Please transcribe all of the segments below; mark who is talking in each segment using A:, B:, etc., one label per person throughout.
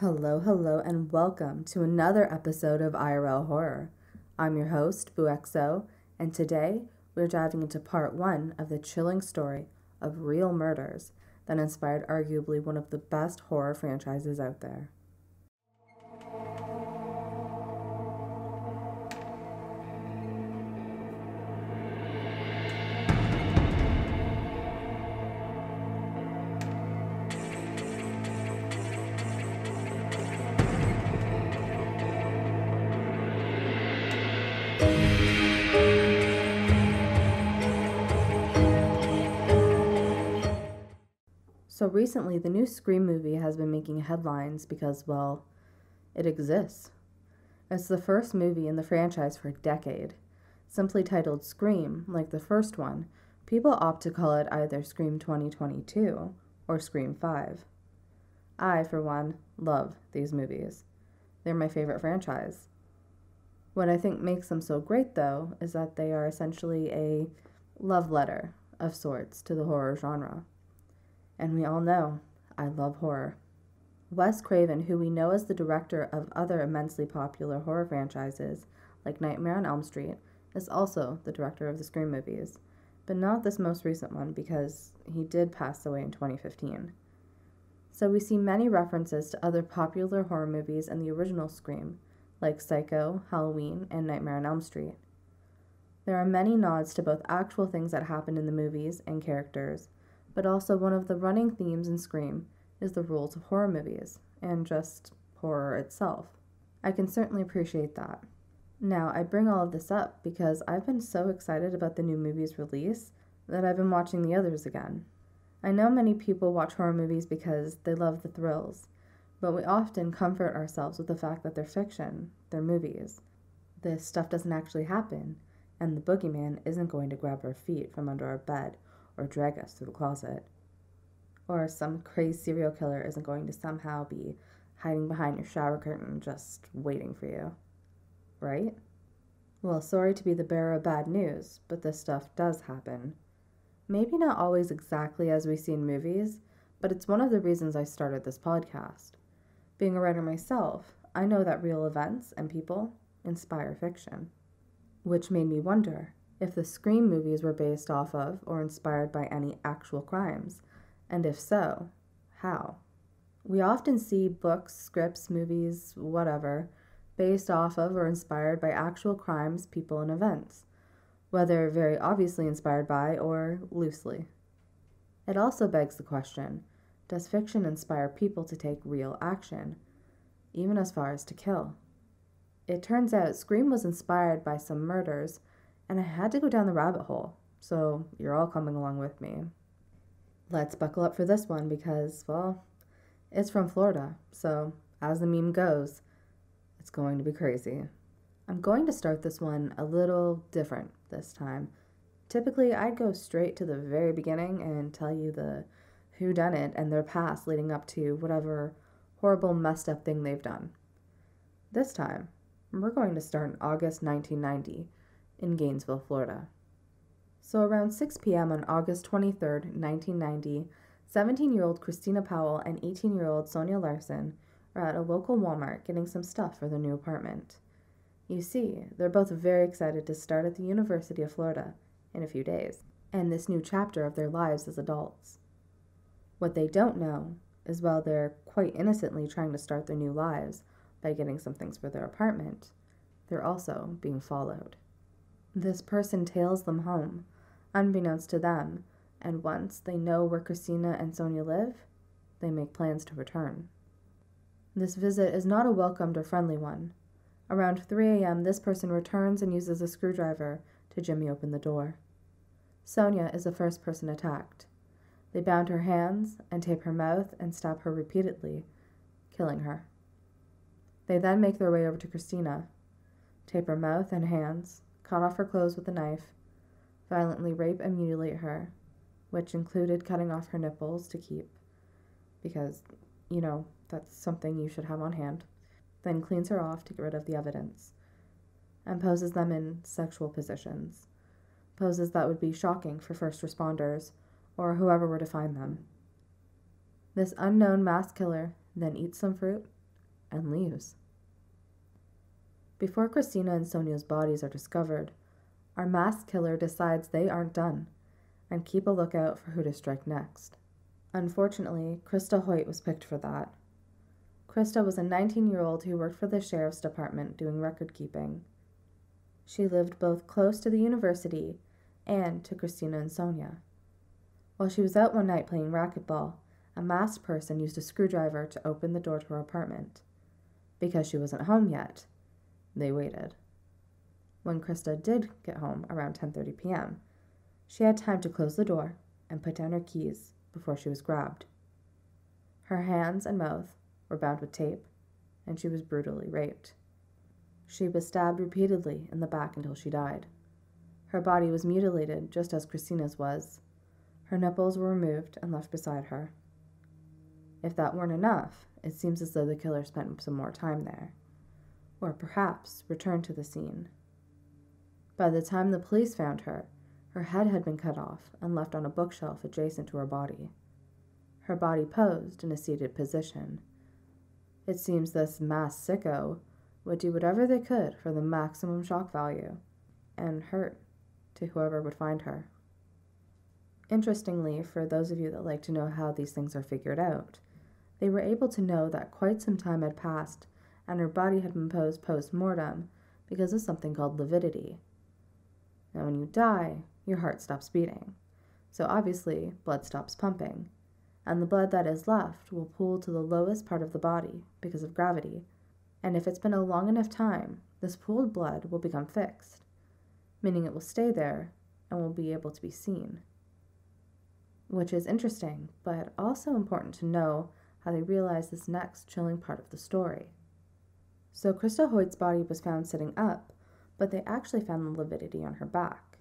A: Hello, hello, and welcome to another episode of IRL Horror. I'm your host, BooXO, and today we're diving into part one of the chilling story of real murders that inspired arguably one of the best horror franchises out there. Recently, the new Scream movie has been making headlines because, well, it exists. It's the first movie in the franchise for a decade. Simply titled Scream, like the first one, people opt to call it either Scream 2022 or Scream 5. I, for one, love these movies. They're my favorite franchise. What I think makes them so great, though, is that they are essentially a love letter of sorts to the horror genre. And we all know I love horror. Wes Craven, who we know as the director of other immensely popular horror franchises like Nightmare on Elm Street, is also the director of the Scream movies, but not this most recent one because he did pass away in 2015. So we see many references to other popular horror movies and the original Scream, like Psycho, Halloween, and Nightmare on Elm Street. There are many nods to both actual things that happened in the movies and characters, but also one of the running themes in Scream is the rules of horror movies and just horror itself. I can certainly appreciate that. Now, I bring all of this up because I've been so excited about the new movie's release that I've been watching the others again. I know many people watch horror movies because they love the thrills, but we often comfort ourselves with the fact that they're fiction, they're movies. This stuff doesn't actually happen, and the boogeyman isn't going to grab our feet from under our bed or drag us through the closet. Or some crazed serial killer isn't going to somehow be hiding behind your shower curtain just waiting for you. Right? Well, sorry to be the bearer of bad news, but this stuff does happen. Maybe not always exactly as we see in movies, but it's one of the reasons I started this podcast. Being a writer myself, I know that real events and people inspire fiction. Which made me wonder if the Scream movies were based off of or inspired by any actual crimes, and if so, how. We often see books, scripts, movies, whatever, based off of or inspired by actual crimes, people, and events, whether very obviously inspired by or loosely. It also begs the question does fiction inspire people to take real action, even as far as to kill? It turns out Scream was inspired by some murders and I had to go down the rabbit hole, so you're all coming along with me. Let's buckle up for this one because, well, it's from Florida, so as the meme goes, it's going to be crazy. I'm going to start this one a little different this time. Typically, I'd go straight to the very beginning and tell you the who done it and their past leading up to whatever horrible messed up thing they've done. This time, we're going to start in August 1990 in Gainesville, Florida. So, around 6 p.m. on August 23, 1990, 17 year old Christina Powell and 18 year old Sonja Larson are at a local Walmart getting some stuff for their new apartment. You see, they're both very excited to start at the University of Florida in a few days, and this new chapter of their lives as adults. What they don't know is while they're quite innocently trying to start their new lives by getting some things for their apartment, they're also being followed. This person tails them home, unbeknownst to them, and once they know where Christina and Sonja live, they make plans to return. This visit is not a welcomed or friendly one. Around 3 a.m., this person returns and uses a screwdriver to jimmy open the door. Sonja is the first person attacked. They bound her hands and tape her mouth and stab her repeatedly, killing her. They then make their way over to Christina, tape her mouth and hands, cut off her clothes with a knife, violently rape and mutilate her, which included cutting off her nipples to keep, because, you know, that's something you should have on hand, then cleans her off to get rid of the evidence, and poses them in sexual positions, poses that would be shocking for first responders or whoever were to find them. This unknown mass killer then eats some fruit and leaves. Before Christina and Sonja's bodies are discovered, our masked killer decides they aren't done and keep a lookout for who to strike next. Unfortunately, Christa Hoyt was picked for that. Christa was a 19 year old who worked for the sheriff's department doing record keeping. She lived both close to the university and to Christina and Sonja. While she was out one night playing racquetball, a masked person used a screwdriver to open the door to her apartment. Because she wasn't home yet, they waited. When Christa did get home around 10:30 p.m., she had time to close the door and put down her keys before she was grabbed. Her hands and mouth were bound with tape, and she was brutally raped. She was stabbed repeatedly in the back until she died. Her body was mutilated just as Christina's was. Her nipples were removed and left beside her. If that weren't enough, it seems as though the killer spent some more time there, or perhaps return to the scene. By the time the police found her, her head had been cut off and left on a bookshelf adjacent to her body. Her body posed in a seated position. It seems this mass sicko would do whatever they could for the maximum shock value and hurt to whoever would find her. Interestingly, for those of you that like to know how these things are figured out, they were able to know that quite some time had passed and her body had been posed post mortem because of something called lividity. Now, when you die, your heart stops beating. So obviously, blood stops pumping. And the blood that is left will pool to the lowest part of the body because of gravity. And if it's been a long enough time, this pooled blood will become fixed, meaning it will stay there and will be able to be seen. Which is interesting, but also important to know how they realize this next chilling part of the story. So Christa Hoyt's body was found sitting up, but they actually found the lividity on her back.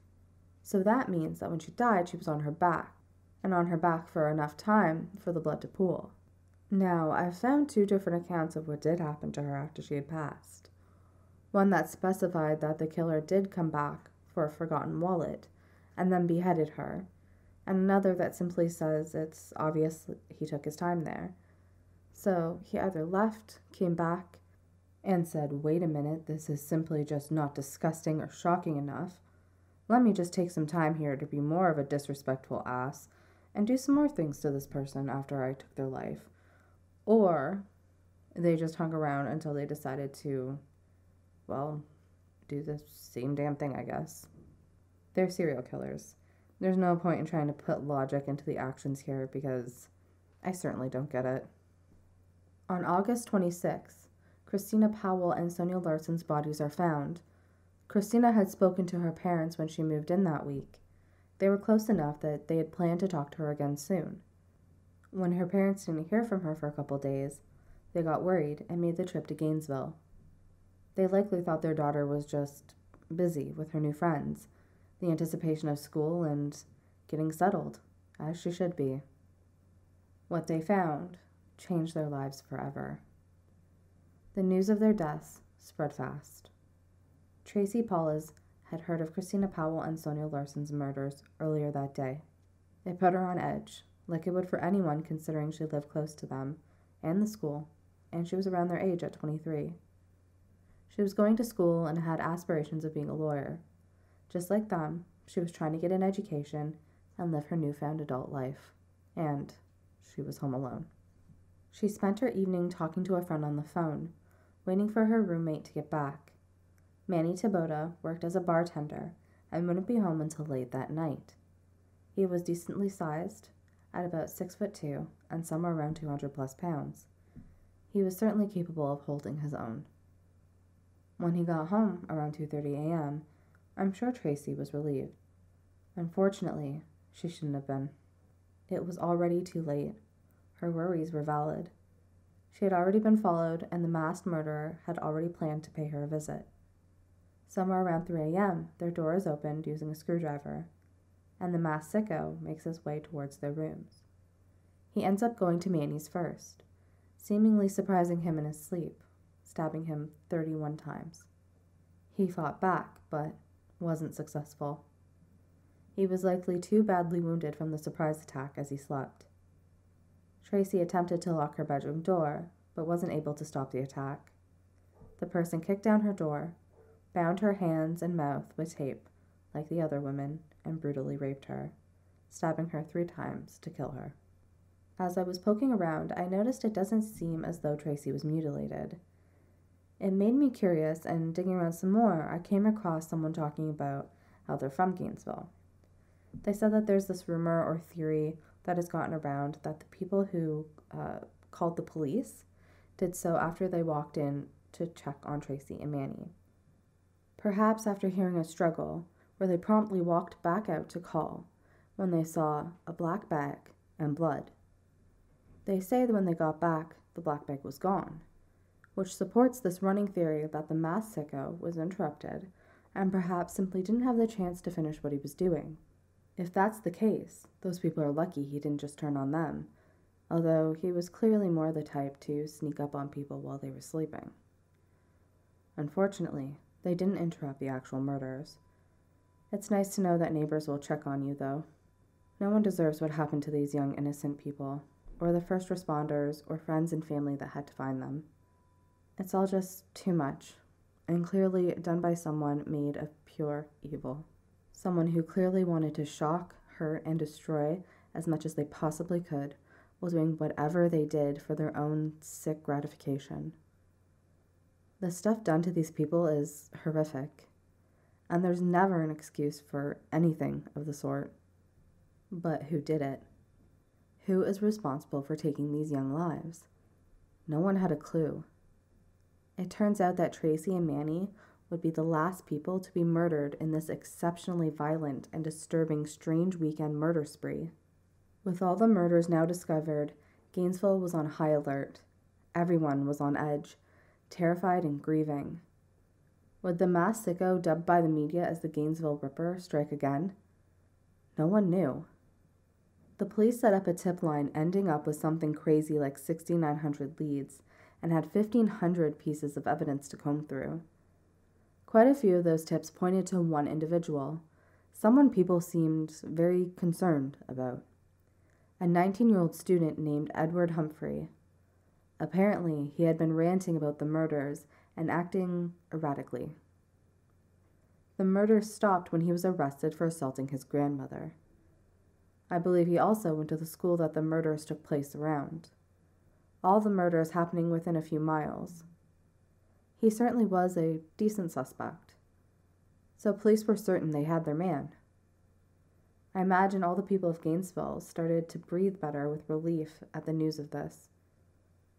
A: So that means that when she died, she was on her back, and on her back for enough time for the blood to pool. Now, I've found two different accounts of what did happen to her after she had passed. One that specified that the killer did come back for a forgotten wallet and then beheaded her, and another that simply says it's obvious he took his time there. So he either left, came back, and said, Wait a minute, this is simply just not disgusting or shocking enough. Let me just take some time here to be more of a disrespectful ass and do some more things to this person after I took their life. Or they just hung around until they decided to, well, do the same damn thing, I guess. They're serial killers. There's no point in trying to put logic into the actions here because I certainly don't get it. On August 26th, Christina Powell and Sonja Larson's bodies are found. Christina had spoken to her parents when she moved in that week. They were close enough that they had planned to talk to her again soon. When her parents didn't hear from her for a couple days, they got worried and made the trip to Gainesville. They likely thought their daughter was just busy with her new friends, the anticipation of school, and getting settled, as she should be. What they found changed their lives forever. The news of their deaths spread fast. Tracy Paules had heard of Christina Powell and Sonja Larson's murders earlier that day. It put her on edge, like it would for anyone considering she lived close to them and the school, and she was around their age at 23. She was going to school and had aspirations of being a lawyer. Just like them, she was trying to get an education and live her newfound adult life. And she was home alone. She spent her evening talking to a friend on the phone waiting for her roommate to get back. Manny Taboada worked as a bartender and wouldn't be home until late that night. He was decently sized, at about six foot two and somewhere around 200 plus pounds. He was certainly capable of holding his own. When he got home around 2:30 a.m., I'm sure Tracy was relieved. Unfortunately, she shouldn't have been. It was already too late. Her worries were valid. She had already been followed, and the masked murderer had already planned to pay her a visit. Somewhere around 3 a.m., their door is opened using a screwdriver, and the masked sicko makes his way towards their rooms. He ends up going to Manny's first, seemingly surprising him in his sleep, stabbing him 31 times. He fought back, but wasn't successful. He was likely too badly wounded from the surprise attack as he slept. Tracy attempted to lock her bedroom door, but wasn't able to stop the attack. The person kicked down her door, bound her hands and mouth with tape, like the other women, and brutally raped her, stabbing her three times to kill her. As I was poking around, I noticed it doesn't seem as though Tracy was mutilated. It made me curious, and digging around some more, I came across someone talking about how they're from Gainesville. They said that there's this rumor or theory that has gotten around that the people who uh, called the police did so after they walked in to check on Tracy and Manny. Perhaps after hearing a struggle, where they promptly walked back out to call when they saw a black bag and blood. They say that when they got back, the black bag was gone, which supports this running theory that the mass sicko was interrupted and perhaps simply didn't have the chance to finish what he was doing. If that's the case, those people are lucky he didn't just turn on them, although he was clearly more the type to sneak up on people while they were sleeping. Unfortunately, they didn't interrupt the actual murders. It's nice to know that neighbors will check on you, though. No one deserves what happened to these young innocent people, or the first responders, or friends and family that had to find them. It's all just too much, and clearly done by someone made of pure evil someone who clearly wanted to shock, hurt, and destroy as much as they possibly could, while doing whatever they did for their own sick gratification. The stuff done to these people is horrific, and there's never an excuse for anything of the sort. But who did it? Who is responsible for taking these young lives? No one had a clue. It turns out that Tracy and Manny would be the last people to be murdered in this exceptionally violent and disturbing strange weekend murder spree. With all the murders now discovered, Gainesville was on high alert. Everyone was on edge, terrified and grieving. Would the mass sicko dubbed by the media as the Gainesville Ripper strike again? No one knew. The police set up a tip line ending up with something crazy like 6,900 leads and had 1,500 pieces of evidence to comb through. Quite a few of those tips pointed to one individual, someone people seemed very concerned about. A 19 year old student named Edward Humphrey. Apparently, he had been ranting about the murders and acting erratically. The murders stopped when he was arrested for assaulting his grandmother. I believe he also went to the school that the murders took place around. All the murders happening within a few miles. He certainly was a decent suspect. So police were certain they had their man. I imagine all the people of Gainesville started to breathe better with relief at the news of this.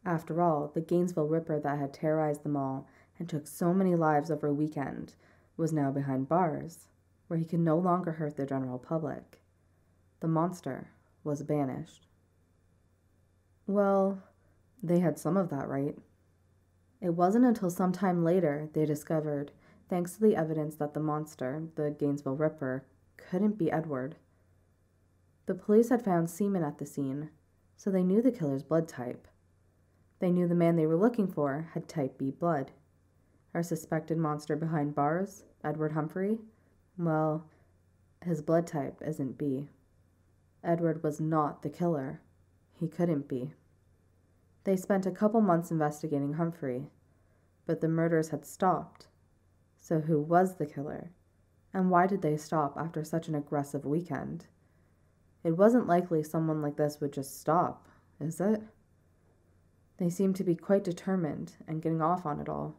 A: After all, the Gainesville Ripper that had terrorized them all and took so many lives over a weekend was now behind bars, where he could no longer hurt the general public. The monster was banished. Well, they had some of that right. It wasn't until some time later they discovered, thanks to the evidence, that the monster, the Gainesville Ripper, couldn't be Edward. The police had found semen at the scene, so they knew the killer's blood type. They knew the man they were looking for had type B blood. Our suspected monster behind bars, Edward Humphrey, well, his blood type isn't B. Edward was not the killer. He couldn't be. They spent a couple months investigating Humphrey, but the murders had stopped. So, who was the killer? And why did they stop after such an aggressive weekend? It wasn't likely someone like this would just stop, is it? They seemed to be quite determined and getting off on it all.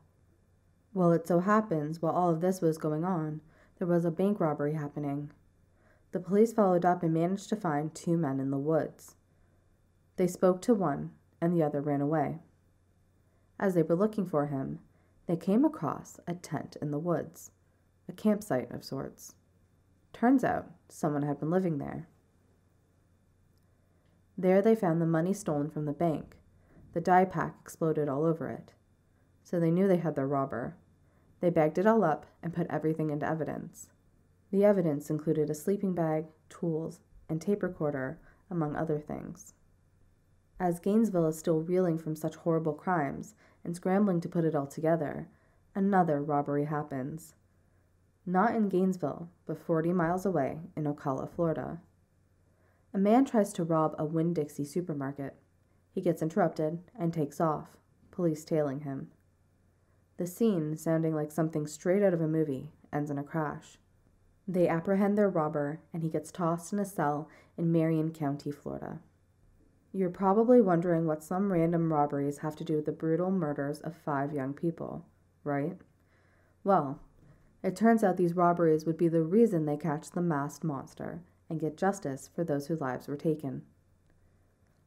A: Well, it so happens, while all of this was going on, there was a bank robbery happening. The police followed up and managed to find two men in the woods. They spoke to one, and the other ran away. As they were looking for him, they came across a tent in the woods, a campsite of sorts. Turns out someone had been living there. There they found the money stolen from the bank. The dye pack exploded all over it. So they knew they had their robber. They bagged it all up and put everything into evidence. The evidence included a sleeping bag, tools, and tape recorder, among other things. As Gainesville is still reeling from such horrible crimes and scrambling to put it all together, another robbery happens. Not in Gainesville, but 40 miles away in Ocala, Florida. A man tries to rob a Winn Dixie supermarket. He gets interrupted and takes off, police tailing him. The scene, sounding like something straight out of a movie, ends in a crash. They apprehend their robber, and he gets tossed in a cell in Marion County, Florida. You're probably wondering what some random robberies have to do with the brutal murders of five young people, right? Well, it turns out these robberies would be the reason they catch the masked monster and get justice for those whose lives were taken.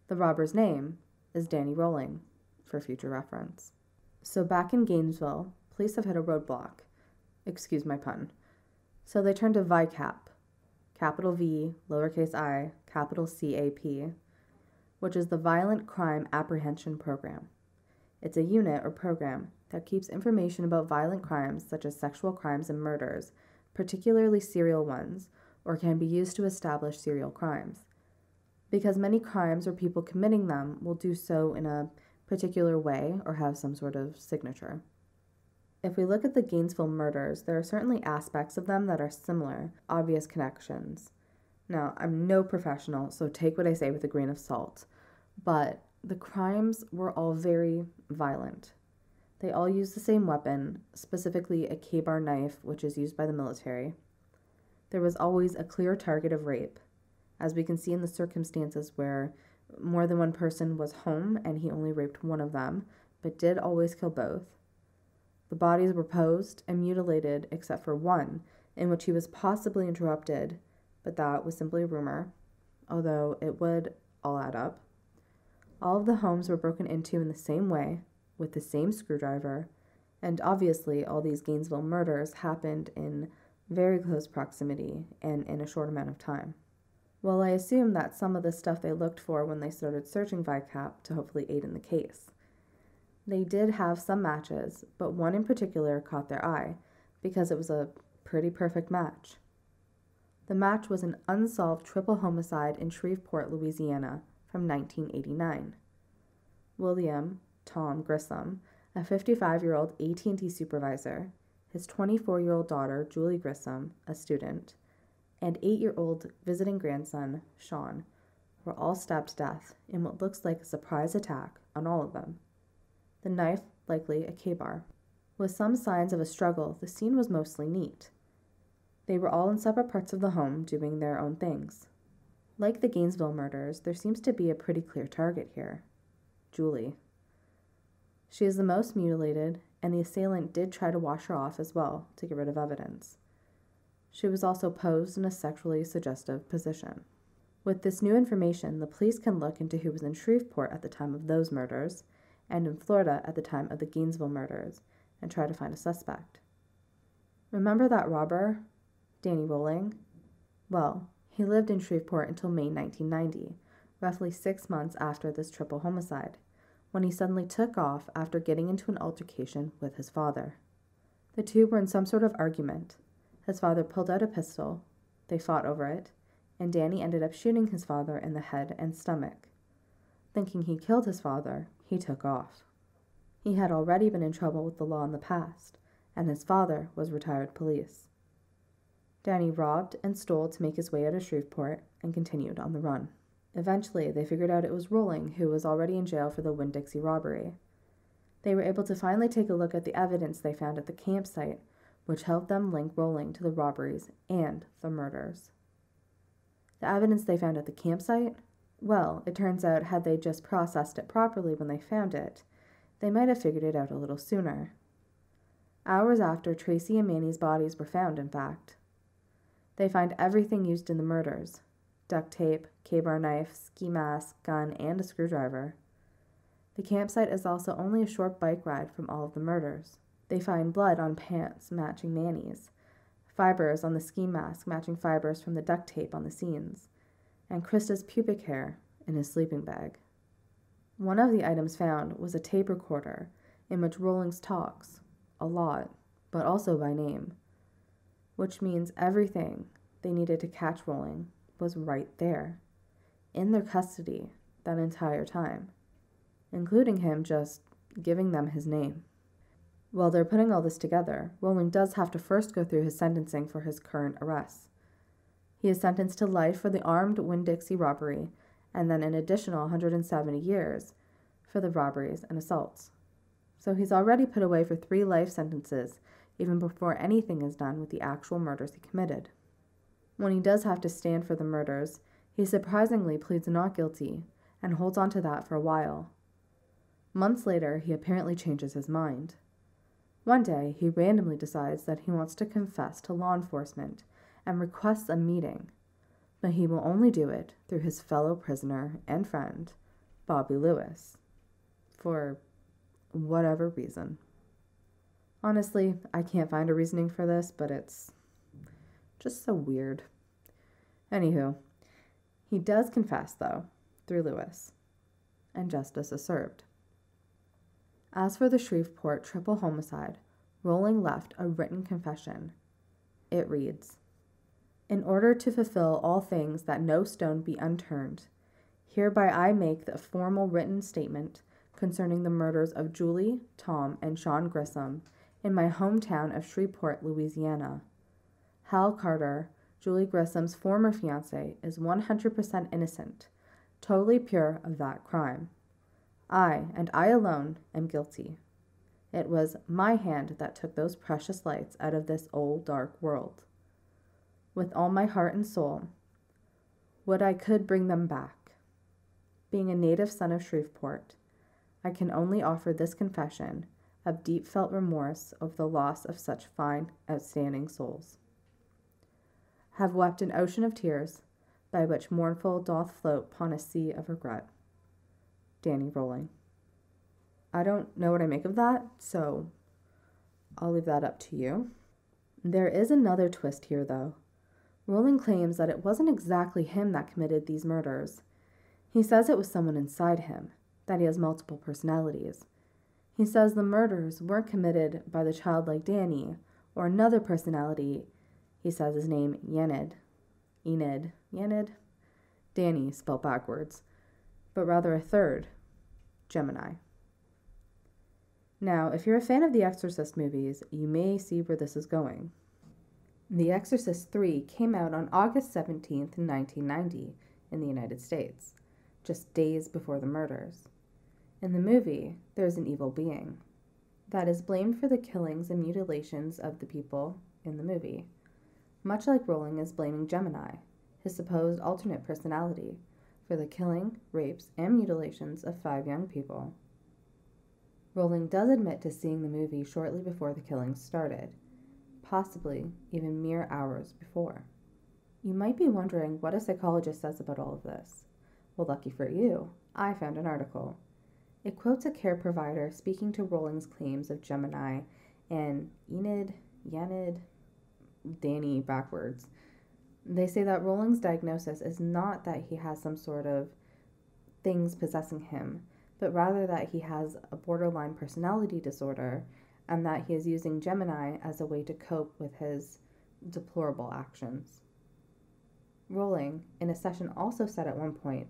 A: The robber's name is Danny Rolling, for future reference. So back in Gainesville, police have hit a roadblock. Excuse my pun. So they turn to ViCAP, capital V, lowercase i, capital C A P, which is the Violent Crime Apprehension Program. It's a unit or program that keeps information about violent crimes such as sexual crimes and murders, particularly serial ones, or can be used to establish serial crimes. Because many crimes or people committing them will do so in a particular way or have some sort of signature. If we look at the Gainesville murders, there are certainly aspects of them that are similar, obvious connections. Now, I'm no professional, so take what I say with a grain of salt, but the crimes were all very violent. They all used the same weapon, specifically a Ka-Bar knife, which is used by the military. There was always a clear target of rape, as we can see in the circumstances where more than one person was home and he only raped one of them, but did always kill both. The bodies were posed and mutilated except for one, in which he was possibly interrupted, but that was simply a rumor, although it would all add up. All of the homes were broken into in the same way, with the same screwdriver, and obviously all these Gainesville murders happened in very close proximity and in a short amount of time. Well, I assume that some of the stuff they looked for when they started searching ViCAP to hopefully aid in the case. They did have some matches, but one in particular caught their eye because it was a pretty perfect match. The match was an unsolved triple homicide in Shreveport, Louisiana from 1989. William Tom Grissom, a 55-year-old AT&T supervisor, his 24-year-old daughter, Julie Grissom, a student, and 8-year-old visiting grandson, Sean, were all stabbed to death in what looks like a surprise attack on all of them. The knife, likely a Ka-Bar. With some signs of a struggle, the scene was mostly neat. They were all in separate parts of the home doing their own things. Like the Gainesville murders, there seems to be a pretty clear target here Julie. She is the most mutilated, and the assailant did try to wash her off as well to get rid of evidence. She was also posed in a sexually suggestive position. With this new information, the police can look into who was in Shreveport at the time of those murders and in Florida at the time of the Gainesville murders and try to find a suspect. Remember that robber, Danny Rolling? Well, he lived in Shreveport until May 1990, roughly six months after this triple homicide when he suddenly took off after getting into an altercation with his father. The two were in some sort of argument. His father pulled out a pistol, they fought over it, and Danny ended up shooting his father in the head and stomach. Thinking he killed his father, he took off. He had already been in trouble with the law in the past, and his father was retired police. Danny robbed and stole to make his way out of Shreveport and continued on the run. Eventually, they figured out it was Rolling who was already in jail for the Winn Dixie robbery. They were able to finally take a look at the evidence they found at the campsite, which helped them link Rolling to the robberies and the murders. The evidence they found at the campsite? Well, it turns out, had they just processed it properly when they found it, they might have figured it out a little sooner. Hours after Tracy and Manny's bodies were found, in fact. They find everything used in the murders duct tape, Ka-Bar knife, ski mask, gun, and a screwdriver. The campsite is also only a short bike ride from all of the murders. They find blood on pants matching Manny's, fibers on the ski mask matching fibers from the duct tape on the scenes, and Christa's pubic hair in his sleeping bag. One of the items found was a tape recorder in which Rollings talks, a lot, but also by name, which means everything they needed to catch Rolling was right there, in their custody that entire time, including him just giving them his name. While they're putting all this together, Rolling does have to first go through his sentencing for his current arrests. He is sentenced to life for the armed Winn Dixie robbery and then an additional 170 years for the robberies and assaults. So he's already put away for three life sentences, even before anything is done with the actual murders he committed. When he does have to stand for the murders, he surprisingly pleads not guilty and holds on to that for a while. Months later, he apparently changes his mind. One day, he randomly decides that he wants to confess to law enforcement and requests a meeting, but he will only do it through his fellow prisoner and friend, Bobby Lewis, for whatever reason. Honestly, I can't find a reasoning for this, but it's just so weird. Anywho, he does confess, though, through Lewis, and justice is served. As for the Shreveport triple homicide, Rolling left a written confession. It reads In order to fulfill all things that no stone be unturned, hereby I make the formal written statement concerning the murders of Julie, Tom, and Sean Grissom in my hometown of Shreveport, Louisiana. Hal Carter, Julie Grissom's former fiance, is 100% innocent, totally pure of that crime. I, and I alone, am guilty. It was my hand that took those precious lights out of this old dark world. With all my heart and soul, would I could bring them back. Being a native son of Shreveport, I can only offer this confession of deep felt remorse over the loss of such fine, outstanding souls. Have wept an ocean of tears, by which mournful doth float upon a sea of regret. Danny Rolling. I don't know what I make of that, so I'll leave that up to you. There is another twist here, though. Rolling claims that it wasn't exactly him that committed these murders. He says it was someone inside him, that he has multiple personalities. He says the murders weren't committed by the childlike Danny or another personality. He says his name Yenid. Enid. Yenid? Danny, spelled backwards. But rather a third, Gemini. Now, if you're a fan of the Exorcist movies, you may see where this is going. The Exorcist 3 came out on August 17, 1990, in the United States, just days before the murders. In the movie, there is an evil being that is blamed for the killings and mutilations of the people in the movie, much like Rolling is blaming Gemini, his supposed alternate personality, for the killing, rapes, and mutilations of five young people. Rolling does admit to seeing the movie shortly before the killings started, possibly even mere hours before. You might be wondering what a psychologist says about all of this. Well, lucky for you, I found an article. It quotes a care provider speaking to Rolling's claims of Gemini and Enid, Yanid, Danny backwards. They say that Rolling's diagnosis is not that he has some sort of things possessing him, but rather that he has a borderline personality disorder and that he is using Gemini as a way to cope with his deplorable actions. Rolling, in a session, also said at one point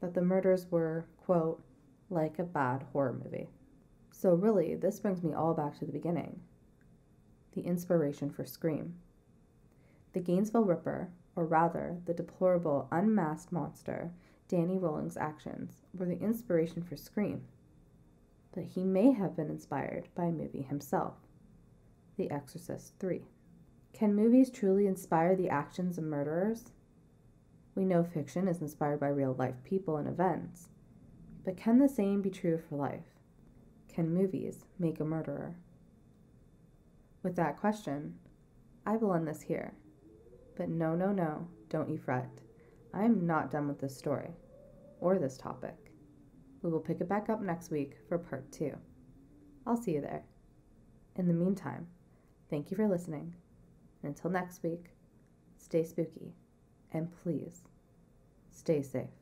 A: that the murders were, quote, like a bad horror movie. So, really, this brings me all back to the beginning the inspiration for Scream. The Gainesville Ripper, or rather, the deplorable, unmasked monster, Danny Rolling's actions, were the inspiration for Scream. But he may have been inspired by a movie himself The Exorcist 3. Can movies truly inspire the actions of murderers? We know fiction is inspired by real life people and events, but can the same be true for life? Can movies make a murderer? With that question, I will end this here. But no, no, no, don't you fret. I am not done with this story or this topic. We will pick it back up next week for part two. I'll see you there. In the meantime, thank you for listening. And until next week, stay spooky and please stay safe.